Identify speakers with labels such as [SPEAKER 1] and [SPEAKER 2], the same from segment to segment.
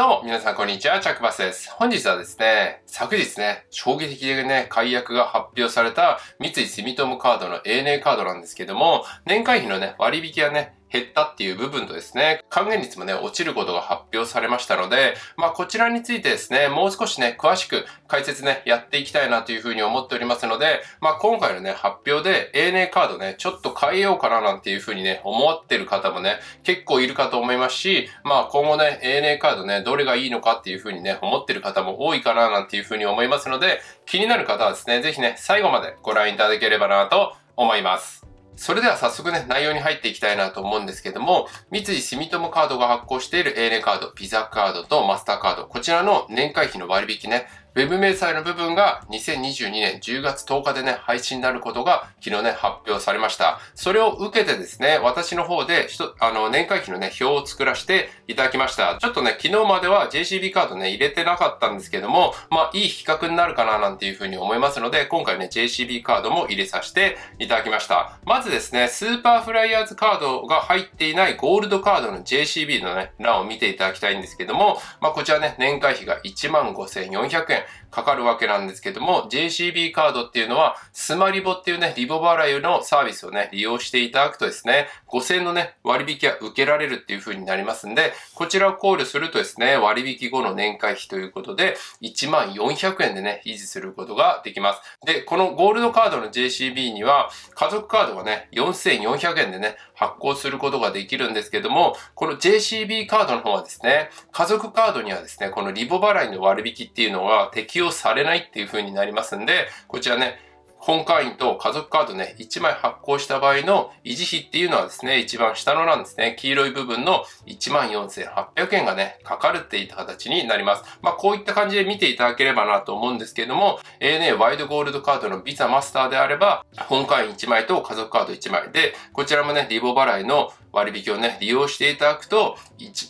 [SPEAKER 1] どうも、皆さんこんにちは、チャックバスです。本日はですね、昨日ね、衝撃的でね、解約が発表された三井住友カードの ANA カードなんですけども、年会費のね、割引はね、減ったっていう部分とですね、還元率もね、落ちることが発表されましたので、まあこちらについてですね、もう少しね、詳しく解説ね、やっていきたいなというふうに思っておりますので、まあ今回のね、発表で ANA カードね、ちょっと変えようかななんていうふうにね、思ってる方もね、結構いるかと思いますし、まあ今後ね、ANA カードね、どれがいいのかっていうふうにね、思ってる方も多いかななんていうふうに思いますので、気になる方はですね、ぜひね、最後までご覧いただければなと思います。それでは早速ね、内容に入っていきたいなと思うんですけども、三井住友カードが発行している ANA カード、ビザカードとマスターカード、こちらの年会費の割引ね、ウェブ明細の部分が2022年10月10日でね、廃止になることが昨日ね、発表されました。それを受けてですね、私の方で、あの、年会費のね、表を作らせていただきました。ちょっとね、昨日までは JCB カードね、入れてなかったんですけども、まあ、いい比較になるかななんていうふうに思いますので、今回ね、JCB カードも入れさせていただきました。まずですね、スーパーフライヤーズカードが入っていないゴールドカードの JCB のね、欄を見ていただきたいんですけども、まあ、こちらね、年会費が15,400円。かかるわけなんですけども、JCB カードっていうのは、スマリボっていうね、リボ払いのサービスをね、利用していただくとですね、5000円のね、割引は受けられるっていう風になりますんで、こちらを考慮するとですね、割引後の年会費ということで、1400円でね、維持することができます。で、このゴールドカードの JCB には、家族カードがね、4400円でね、発行することができるんですけども、この JCB カードの方はですね、家族カードにはですね、このリボ払いの割引っていうのが適用されないっていう風になりますんで、こちらね、本会員と家族カードね、1枚発行した場合の維持費っていうのはですね、一番下の欄ですね、黄色い部分の14,800円がね、かかるっていった形になります。まあ、こういった感じで見ていただければなと思うんですけれども、ANA ワイドゴールドカードのビザマスターであれば、本会員1枚と家族カード1枚で、こちらもね、リボ払いの割引をね、利用していただくと、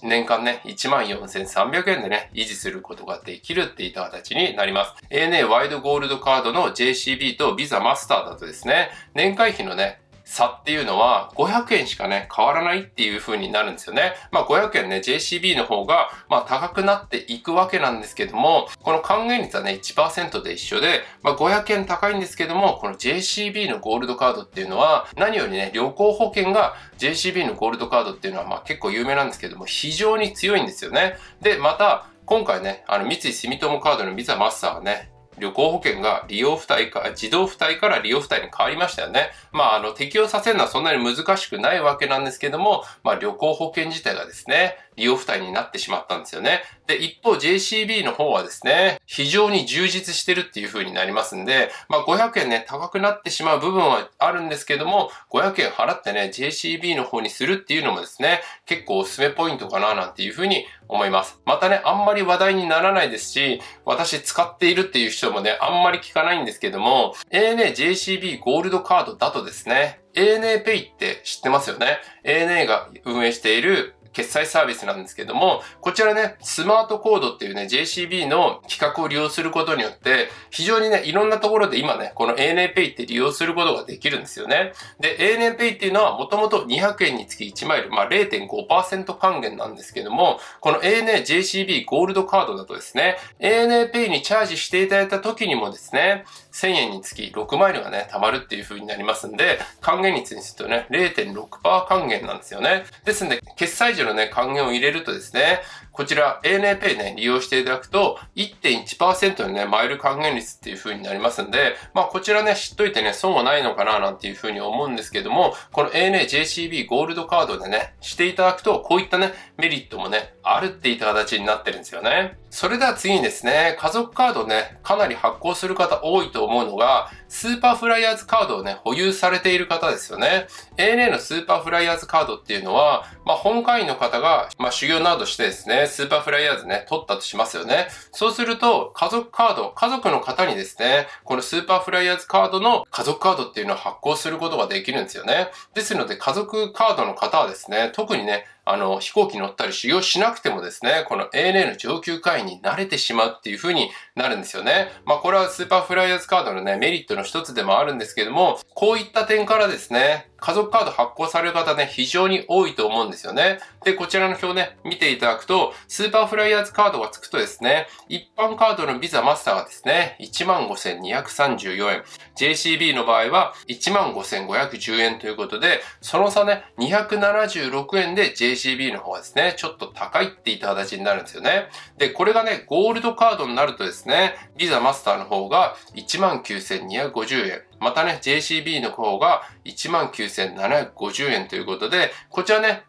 [SPEAKER 1] 年間ね、14,300円でね、維持することができるっていった形になります。ANA ワイドゴールドカードの JCB と Visa マスターだとですね、年会費のね、差っていうのは500円しかね、変わらないっていう風になるんですよね。まあ500円ね、JCB の方が、まあ高くなっていくわけなんですけども、この還元率はね、1%で一緒で、まあ500円高いんですけども、この JCB のゴールドカードっていうのは、何よりね、旅行保険が JCB のゴールドカードっていうのは、まあ結構有名なんですけども、非常に強いんですよね。で、また、今回ね、あの、三井住友カードのビザマスターがね、旅行保険が利用付帯か、自動付帯から利用付帯に変わりましたよね。まあ、あの、適用させるのはそんなに難しくないわけなんですけども、まあ、旅行保険自体がですね、利用付帯になってしまったんですよね。で、一方 JCB の方はですね、非常に充実してるっていう風になりますんで、まあ500円ね、高くなってしまう部分はあるんですけども、500円払ってね、JCB の方にするっていうのもですね、結構おすすめポイントかななんていう風に思います。またね、あんまり話題にならないですし、私使っているっていう人もね、あんまり聞かないんですけども、ANA JCB ゴールドカードだとですね、ANA Pay って知ってますよね ?ANA が運営している決済サービスなんですけども、こちらね、スマートコードっていうね、JCB の企画を利用することによって、非常にね、いろんなところで今ね、この ANA Pay って利用することができるんですよね。で、ANA Pay っていうのはもともと200円につき1マイル、まあ0.5%還元なんですけども、この ANA JCB ゴールドカードだとですね、ANA Pay にチャージしていただいた時にもですね、1000円につき6マイルがね、貯まるっていう風になりますんで、還元率にするとね、0.6%還元なんですよね。ですんで、決済時のね、還元を入れるとですね、こちら ANA Pay ね、利用していただくと1.1%のね、マイル還元率っていう風になりますんで、まあこちらね、知っといてね、損はないのかななんていう風に思うんですけども、この ANA JCB ゴールドカードでね、していただくと、こういったね、メリットもね、あるっていった形になってるんですよね。それでは次にですね、家族カードね、かなり発行する方多いと思うのが、スーパーフライヤーズカードをね、保有されている方ですよね。ANA のスーパーフライヤーズカードっていうのは、まあ、本会員の方が、まあ、修行などしてですね、スーパーフライヤーズね、取ったとしますよね。そうすると、家族カード、家族の方にですね、このスーパーフライヤーズカードの家族カードっていうのを発行することができるんですよね。ですので、家族カードの方はですね、特にね、あの、飛行機乗ったり修行しなくてもですね、この ANA の上級会員になれてしまうっていう風になるんですよね。まあ、これはスーパーフライヤーズカードのね、メリットの一つでもあるんですけども、こういった点からですね、家族カード発行される方ね、非常に多いと思うんですよね。で、こちらの表ね、見ていただくと、スーパーフライヤーズカードがつくとですね、一般カードのビザマスターがですね、15,234円。JCB の場合は15,510円ということで、その差ね、276円で JCB cb の方はですね、ちょっと高いっていった形になるんですよね。で、これがね、ゴールドカードになるとですね、ビザマスターの方が19,250円。またね、JCB の方が19,750円ということで、こちらね、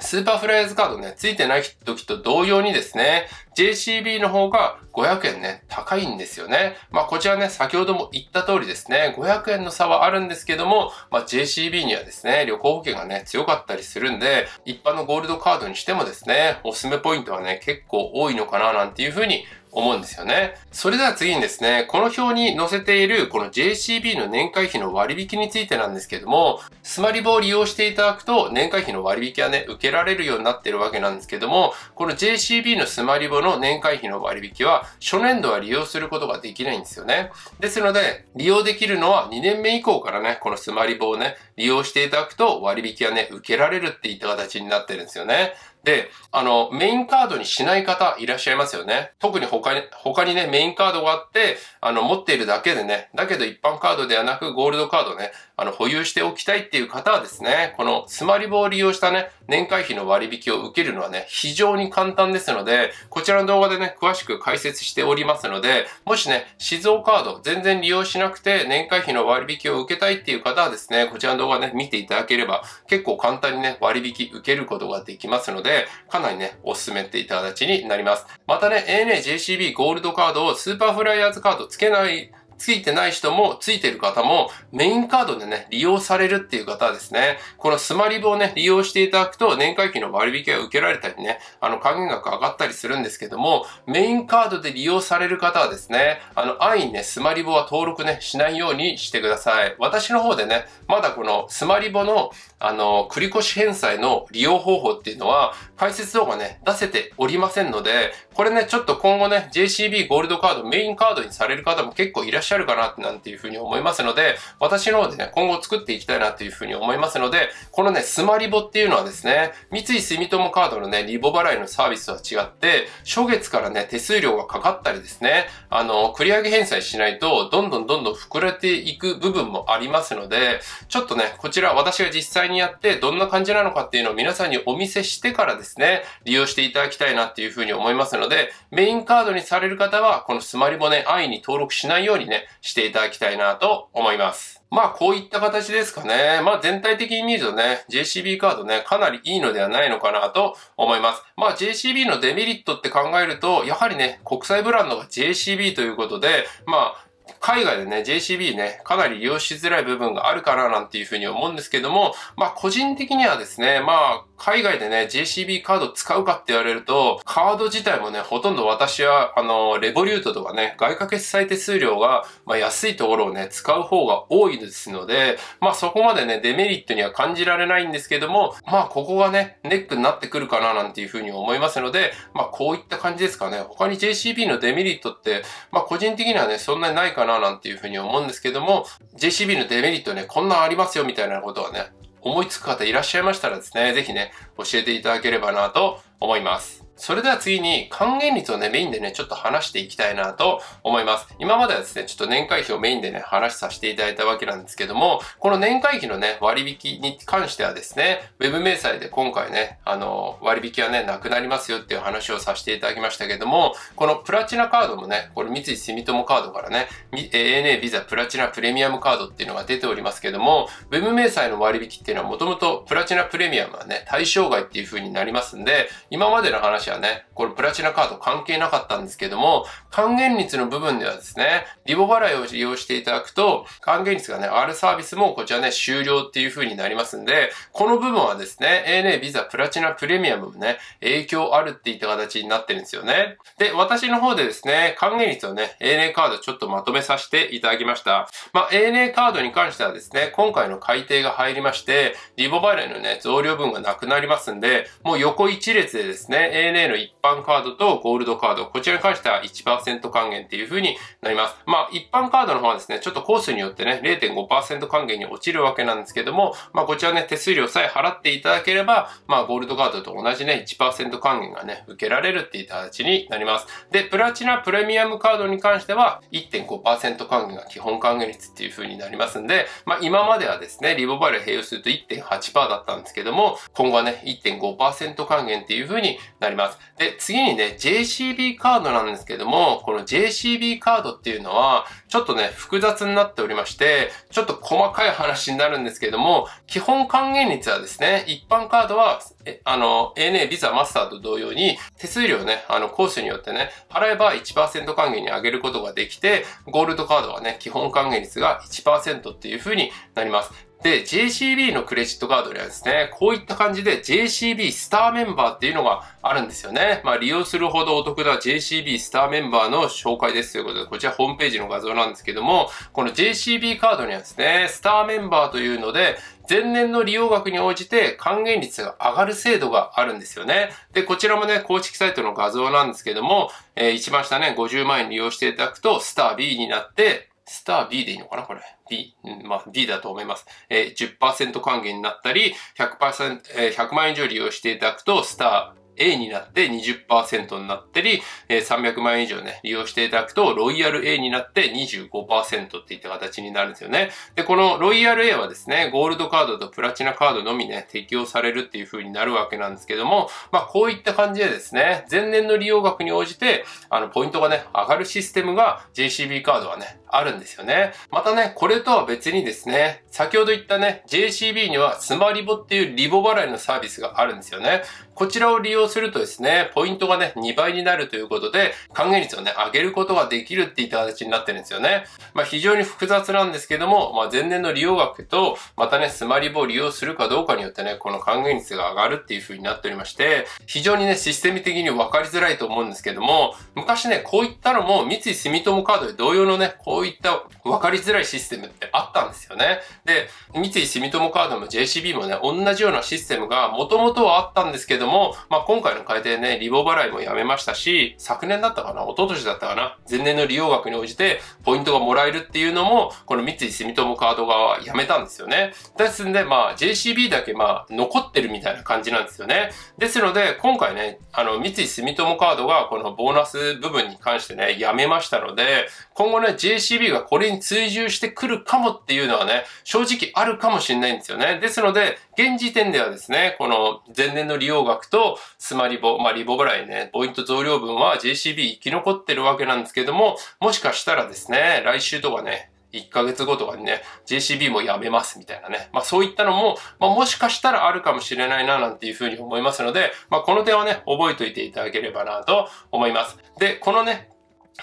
[SPEAKER 1] スーパーフライヤーズカードね、ついてない時と同様にですね、JCB の方が500円ね、高いんですよね。まあこちらね、先ほども言った通りですね、500円の差はあるんですけども、まあ JCB にはですね、旅行保険がね、強かったりするんで、一般のゴールドカードにしてもですね、おすすめポイントはね、結構多いのかななんていうふうに思うんですよね。それでは次にですね、この表に載せているこの JCB の年会費の割引についてなんですけども、スマリボを利用していただくと年会費の割引はね、受けられるようになってるわけなんですけども、この JCB のスマリボの年会費の割引は初年度は利用することができないんですよね。ですので、利用できるのは2年目以降からね、このスマリボをね、利用していただくと割引はね、受けられるっていった形になってるんですよね。で、あの、メインカードにしない方いらっしゃいますよね。特に他に、他にね、メインカードがあって、あの、持っているだけでね、だけど一般カードではなくゴールドカードね、あの、保有しておきたいっていう方はですね、このスマリボを利用したね、年会費の割引を受けるのはね、非常に簡単ですので、こちらの動画でね、詳しく解説しておりますので、もしね、静岡カード全然利用しなくて年会費の割引を受けたいっていう方はですね、こちらの動画ね、見ていただければ結構簡単にね、割引受けることができますので、かなりね、お勧めっていった形になります。またね、ANA JCB ゴールドカードをスーパーフライヤーズカード付けないついてない人も、ついてる方も、メインカードでね、利用されるっていう方はですね、このスマリブをね、利用していただくと、年会費の割引が受けられたりね、あの、還元額上がったりするんですけども、メインカードで利用される方はですね、あの、安易にね、スマリボは登録ね、しないようにしてください。私の方でね、まだこのスマリボの、あの、繰越返済の利用方法っていうのは、解説動画ね、出せておりませんので、これね、ちょっと今後ね、JCB ゴールドカードメインカードにされる方も結構いらっしゃるしゃるかななんていうふうに思いますので、私の方でね、今後作っていきたいなっていうふうに思いますので、このね、スマリボっていうのはですね、三井住友カードのね、リボ払いのサービスとは違って、初月からね、手数料がかかったりですね、あの、繰り上げ返済しないと、どんどんどんどん膨れていく部分もありますので、ちょっとね、こちら私が実際にやってどんな感じなのかっていうのを皆さんにお見せしてからですね、利用していただきたいなっていうふうに思いますので、メインカードにされる方は、このスマリボね、安易に登録しないようにね、していただきたいなと思います。まあ、こういった形ですかね。まあ、全体的に見るとね、JCB カードね、かなりいいのではないのかなと思います。まあ、JCB のデメリットって考えると、やはりね、国際ブランドが JCB ということで、まあ、海外でね、JCB ね、かなり利用しづらい部分があるかななんていうふうに思うんですけども、まあ個人的にはですね、まあ海外でね、JCB カード使うかって言われると、カード自体もね、ほとんど私は、あの、レボリュートとかね、外貨決済手数料が、まあ安いところをね、使う方が多いですので、まあそこまでね、デメリットには感じられないんですけども、まあここがね、ネックになってくるかななんていうふうに思いますので、まあこういった感じですかね。他に JCB のデメリットって、まあ個人的にはね、そんなにないかかななんていうふうに思うんですけども、JCB のデメリットね、こんなんありますよみたいなことはね、思いつく方いらっしゃいましたらですね、ぜひね、教えていただければなと思います。それでは次に還元率をね、メインでね、ちょっと話していきたいなと思います。今まではですね、ちょっと年会費をメインでね、話させていただいたわけなんですけども、この年会費のね、割引に関してはですね、ウェブ明細で今回ね、あの、割引はね、なくなりますよっていう話をさせていただきましたけども、このプラチナカードもね、これ三井住友カードからね、ANA ビザプラチナプレミアムカードっていうのが出ておりますけども、ウェブ明細の割引っていうのはもともとプラチナプレミアムはね、対象外っていう風になりますんで、今までの話はね、これプラチナカード関係なかったんですけども、還元率の部分ではですね、リボ払いを利用していただくと、還元率がね、あるサービスもこちらね、終了っていう風になりますんで、この部分はですね、ANA ビザプラチナプレミアムもね、影響あるっていった形になってるんですよね。で、私の方でですね、還元率をね、ANA カードちょっとまとめさせていただきました。まあ、ANA カードに関してはですね、今回の改定が入りまして、リボ払いのね、増量分がなくなりますんで、もう横一列でですね、ANA の一般カードとゴールドカード、こちらに関しては1%還元っていう風になります。まあ、一般カードの方はですね、ちょっとコースによってね、0.5%還元に落ちるわけなんですけども、まあ、こちらね、手数料さえ払っていただければ、まあ、ゴールドカードと同じね、1%還元がね、受けられるっていう形になります。で、プラチナプレミアムカードに関しては、1.5%還元が基本還元率っていう風になりますんで、まあ、今まではですね、リボバレ併用すると1.8%だったんですけども、今後はね、1.5%還元っていう風になります。で、次にね、JCB カードなんですけども、この JCB カードっていうのは、ちょっとね、複雑になっておりまして、ちょっと細かい話になるんですけども、基本還元率はですね、一般カードは、あの、ANA、ビザ、マスターと同様に、手数料ね、あの、コースによってね、払えば1%還元に上げることができて、ゴールドカードはね、基本還元率が1%っていう風になります。で、JCB のクレジットカードにはですね、こういった感じで JCB スターメンバーっていうのがあるんですよね。まあ利用するほどお得な JCB スターメンバーの紹介ですということで、こちらホームページの画像なんですけども、この JCB カードにはですね、スターメンバーというので、前年の利用額に応じて還元率が上がる制度があるんですよね。で、こちらもね、公式サイトの画像なんですけども、えー、一番下ね、50万円利用していただくと、スター B になって、スター B でいいのかなこれ。B。まあ、B だと思います。えー、10%還元になったり、100%、えー、100万円以上利用していただくと、スター A になって20%になったりえ、300万円以上ね、利用していただくと、ロイヤル A になって25%っていった形になるんですよね。で、このロイヤル A はですね、ゴールドカードとプラチナカードのみね、適用されるっていう風になるわけなんですけども、まあ、こういった感じでですね、前年の利用額に応じて、あの、ポイントがね、上がるシステムが JCB カードはね、あるんですよね。またね、これとは別にですね、先ほど言ったね、JCB にはスマリボっていうリボ払いのサービスがあるんですよね。こちらを利用するとですね、ポイントがね、2倍になるということで、還元率をね、上げることができるっていった形になってるんですよね。まあ非常に複雑なんですけども、まあ前年の利用額と、またね、スマリボを利用するかどうかによってね、この還元率が上がるっていう風になっておりまして、非常にね、システム的に分かりづらいと思うんですけども、昔ね、こういったのも三井住友カードで同様のね、こうういった分かりづらいシステムってあったんですよね。で、三井住友カードも JCB もね、同じようなシステムが元々はあったんですけども、まあ今回の改定ね、リボ払いもやめましたし、昨年だったかな一昨年だったかな前年の利用額に応じてポイントがもらえるっていうのも、この三井住友カード側はやめたんですよね。ですんで、まあ JCB だけまあ残ってるみたいな感じなんですよね。ですので、今回ね、あの、三井住友カードがこのボーナス部分に関してね、やめましたので、今後ね、JCB cb がこれに追従してくるかもっていうのはね、正直あるかもしれないんですよね。ですので、現時点ではですね、この前年の利用額とスマリボ、まあリボ払いね、ポイント増量分は JCB 生き残ってるわけなんですけども、もしかしたらですね、来週とかね、1ヶ月後とかにね、JCB もやめますみたいなね。まあそういったのも、まあもしかしたらあるかもしれないななんていうふうに思いますので、まあこの点はね、覚えておいていただければなと思います。で、このね、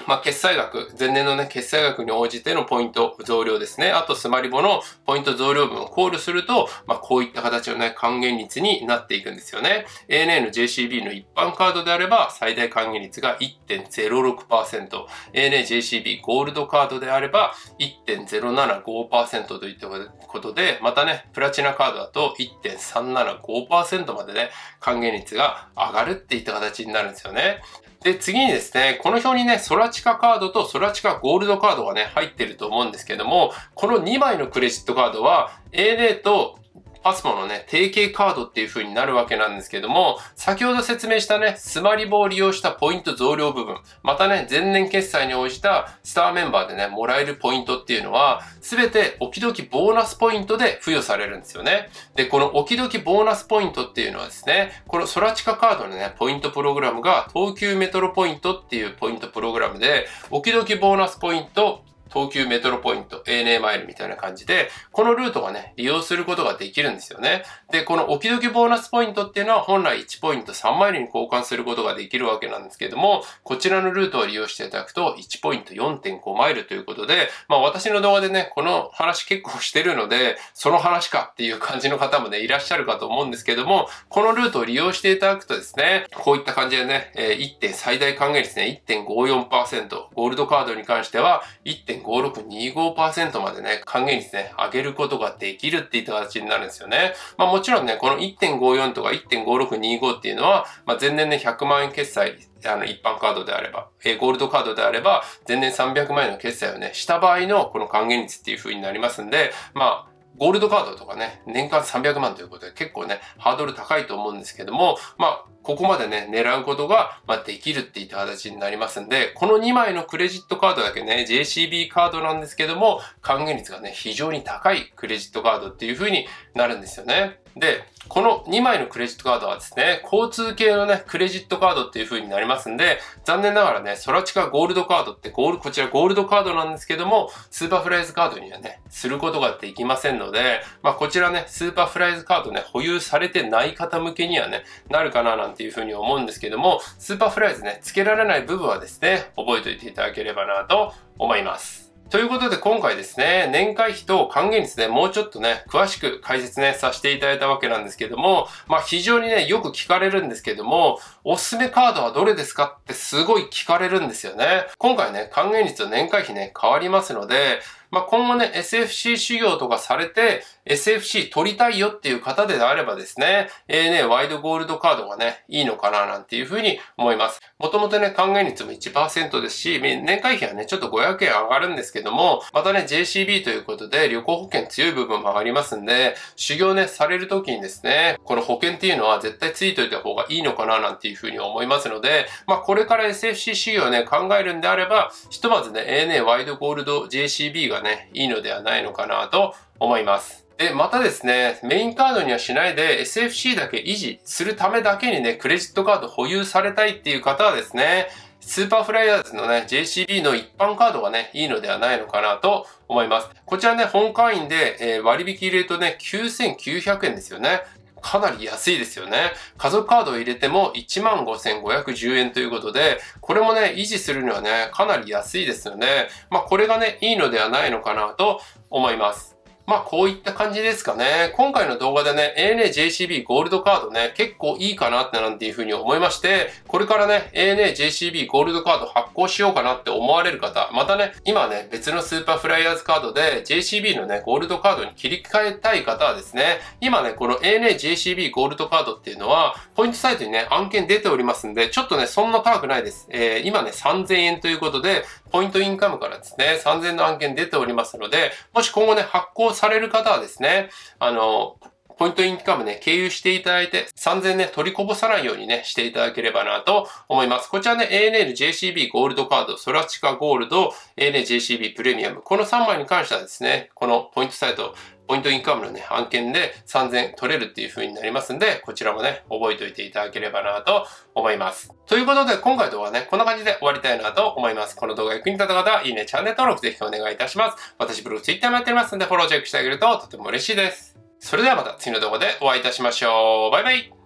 [SPEAKER 1] まあ、決済額、前年のね、決済額に応じてのポイント増量ですね。あと、スマリボのポイント増量分を考慮すると、まあ、こういった形のね、還元率になっていくんですよね。ANA の JCB の一般カードであれば、最大還元率が1.06%。ANA JCB ゴールドカードであれば、1.075%といったことで、またね、プラチナカードだと1.375%までね、還元率が上がるっていった形になるんですよね。で、次にですね、この表にね、ソラチカカードとソラチカゴールドカードがね、入ってると思うんですけども、この2枚のクレジットカードは ANA とパスモのね、提携カードっていう風になるわけなんですけども、先ほど説明したね、スマリボを利用したポイント増量部分、またね、前年決済に応じたスターメンバーでね、もらえるポイントっていうのは、すべておきどきボーナスポイントで付与されるんですよね。で、このおきどきボーナスポイントっていうのはですね、このソラチカカードのね、ポイントプログラムが東急メトロポイントっていうポイントプログラムで、おきどきボーナスポイント東急メトロポイント、ANA マイルみたいな感じで、このルートがね、利用することができるんですよね。で、このおきどきボーナスポイントっていうのは本来1ポイント3マイルに交換することができるわけなんですけども、こちらのルートを利用していただくと1ポイント4.5マイルということで、まあ私の動画でね、この話結構してるので、その話かっていう感じの方もね、いらっしゃるかと思うんですけども、このルートを利用していただくとですね、こういった感じでね、1点最大還元率ね、1.54%、ゴールドカードに関しては1.5 1.5625%までね、還元率ね、上げることができるっていった形になるんですよね。まあもちろんね、この1.54とか1.5625っていうのは、まあ前年ね、100万円決済あの、一般カードであれば、え、ゴールドカードであれば、前年300万円の決済をね、した場合のこの還元率っていう風になりますんで、まあ、ゴールドカードとかね、年間300万ということで結構ね、ハードル高いと思うんですけども、まあ、ここまでね、狙うことが、ま、できるっていった形になりますんで、この2枚のクレジットカードだけね、JCB カードなんですけども、還元率がね、非常に高いクレジットカードっていう風になるんですよね。で、この2枚のクレジットカードはですね、交通系のね、クレジットカードっていう風になりますんで、残念ながらね、ソラチカゴールドカードってゴール、こちらゴールドカードなんですけども、スーパーフライヤーズカードにはね、することができませんので、まあこちらね、スーパーフライヤーズカードね、保有されてない方向けにはね、なるかななんていう風に思うんですけども、スーパーフライヤーズね、付けられない部分はですね、覚えておいていただければなと思います。ということで今回ですね、年会費と還元率で、もうちょっとね、詳しく解説ね、させていただいたわけなんですけども、まあ非常にね、よく聞かれるんですけども、おすすめカードはどれですかってすごい聞かれるんですよね。今回ね、還元率と年会費ね、変わりますので、まあ、今後ね、SFC 修行とかされて、SFC 取りたいよっていう方であればですね、ANA ワイドゴールドカードがね、いいのかななんていうふうに思います。もともとね、還元率も1%ですし、年会費はね、ちょっと500円上がるんですけども、またね、JCB ということで旅行保険強い部分もありますんで、修行ね、されるときにですね、この保険っていうのは絶対ついといた方がいいのかななんていうふうに思いますので、まあ、これから SFC 修行ね、考えるんであれば、ひとまずね、ANA ワイドゴールド JCB がね、いいのではないのかなと思います。で、またですね、メインカードにはしないで SFC だけ維持するためだけにね、クレジットカード保有されたいっていう方はですね、スーパーフライヤーズのね、JCB の一般カードがね、いいのではないのかなと思います。こちらね、本会員で、えー、割引入れるとね、9900円ですよね。かなり安いですよね。家族カードを入れても15,510円ということで、これもね、維持するにはね、かなり安いですよね。まあ、これがね、いいのではないのかなと思います。まあこういった感じですかね。今回の動画でね、ANA JCB ゴールドカードね、結構いいかなってなんていうふうに思いまして、これからね、ANA JCB ゴールドカード発行しようかなって思われる方、またね、今ね、別のスーパーフライヤーズカードで JCB のね、ゴールドカードに切り替えたい方はですね、今ね、この ANA JCB ゴールドカードっていうのは、ポイントサイトにね、案件出ておりますんで、ちょっとね、そんな高くないです。えー、今ね、3000円ということで、ポイントインカムからですね、3000の案件出ておりますので、もし今後ね、発行される方はですね、あの、ポイントインカムね、経由していただいて、3000ね、取りこぼさないようにね、していただければなと思います。こちらね、ANL JCB ゴールドカード、ソラチカゴールド、ANL JCB プレミアム、この3枚に関してはですね、このポイントサイト、ポイントインカムのね、案件で3000取れるっていう風になりますんで、こちらもね、覚えておいていただければなと思います。ということで、今回の動画はね、こんな感じで終わりたいなと思います。この動画が役に立った方は、いいね、チャンネル登録ぜひお願いいたします。私、ブログ、ツイッターもやっておりますんで、フォローチェックしてあげるととても嬉しいです。それではまた次の動画でお会いいたしましょう。バイバイ